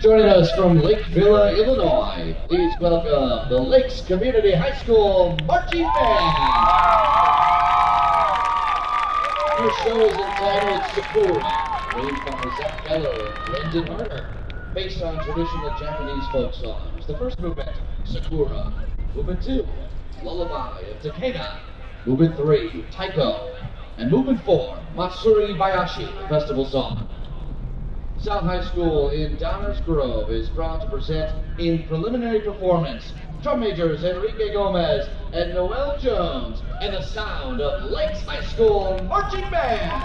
Joining us from Lake Villa, Illinois, please welcome the Lakes Community High School Marching Band. Your show is entitled Sakura, named by Zach Keller and Brendan Marner, based on traditional Japanese folk songs. The first movement, Sakura. Movement two, Lullaby of Takeda. Movement three, Taiko. And movement four, Matsuri Bayashi, festival song. South High School in Downers Grove is proud to present in preliminary performance drum majors Enrique Gomez and Noel Jones and the sound of Lakes High School Marching Band.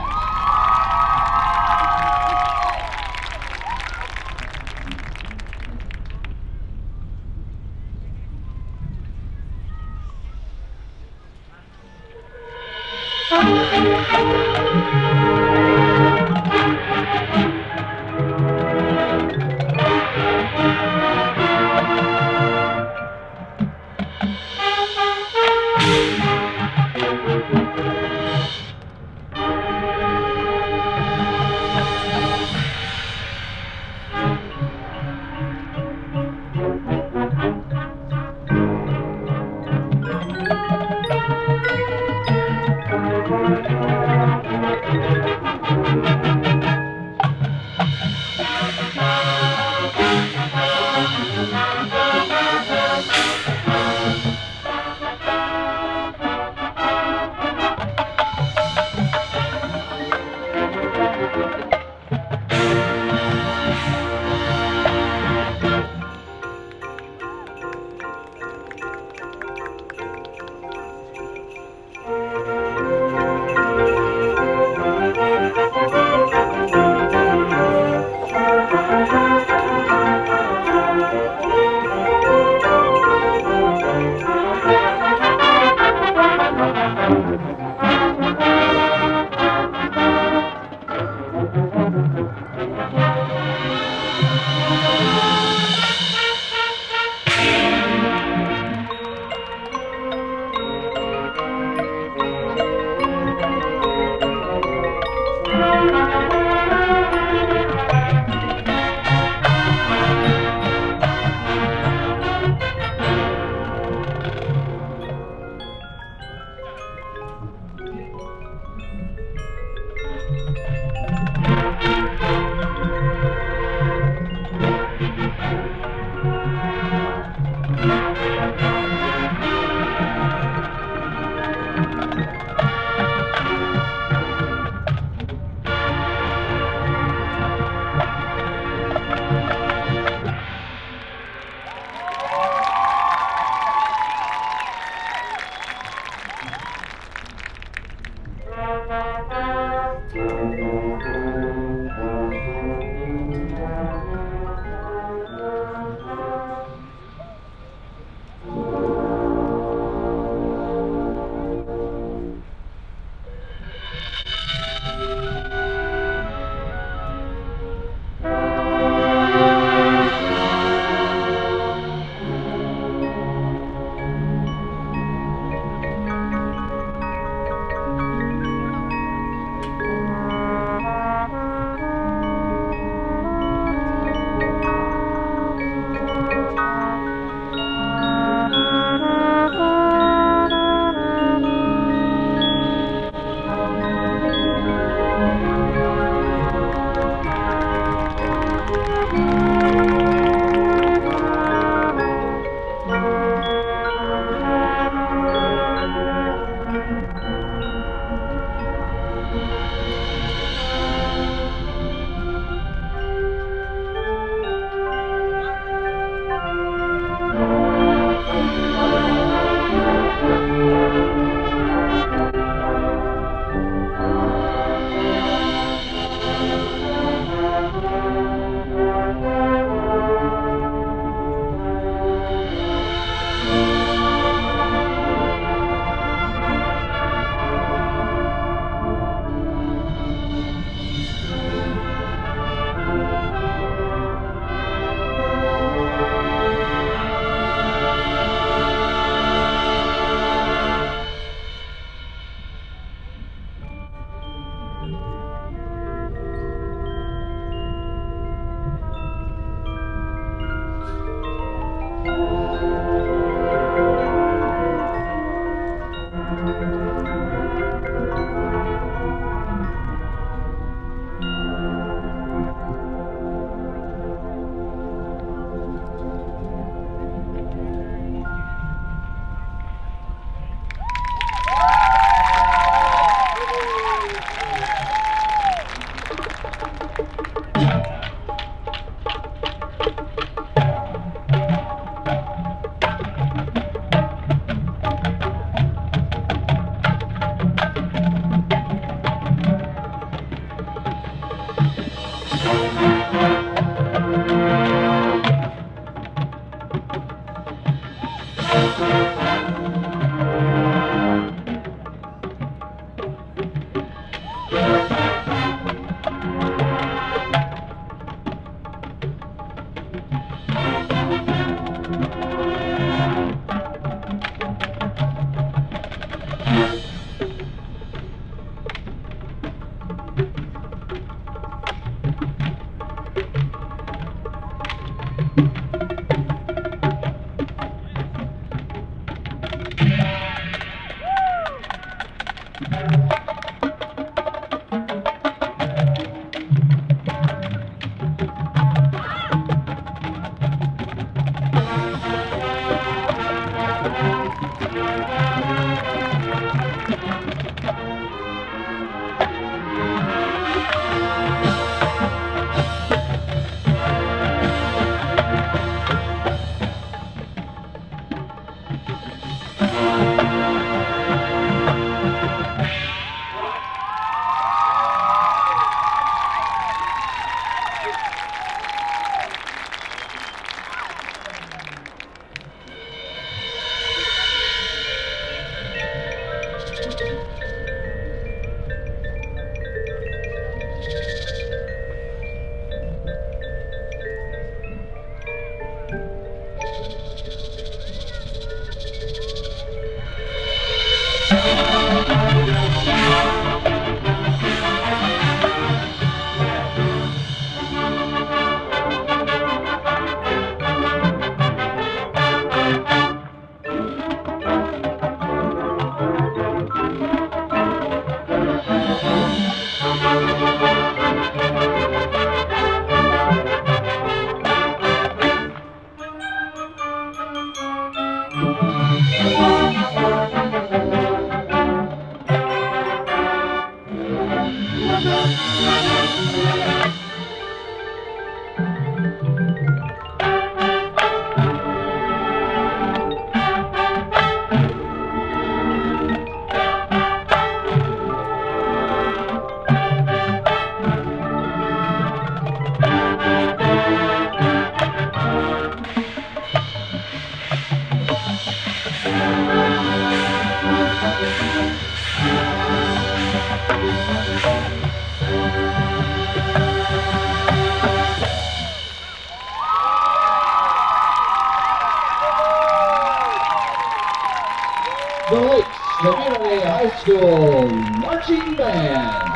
School Marching Band.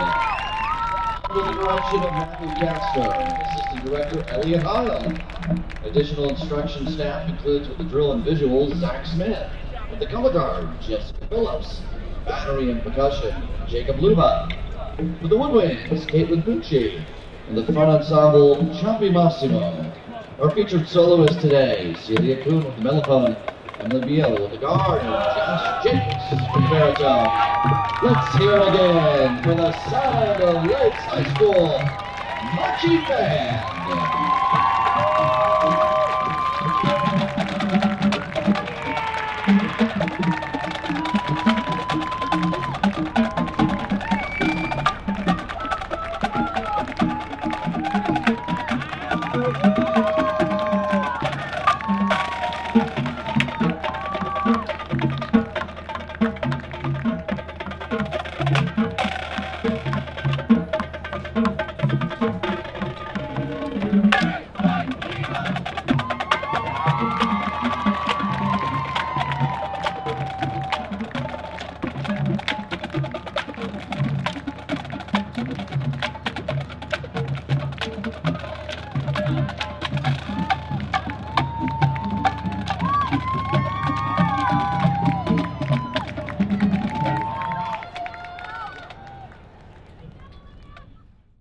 Under the direction of Matthew Castro, Assistant Director Elliot Heil. Additional instruction staff includes with the drill and visuals Zach Smith, with the color guard Jessica Phillips, battery and percussion Jacob Luba, with the woodwinds Caitlin Bucci, and the front ensemble Choppy Massimo. Our featured soloist today, Celia Kuhn with the mellophone, Emily Biel with the guard, Josh with the baritone. Let's hear again for the sound of Lakes High School Marching Band.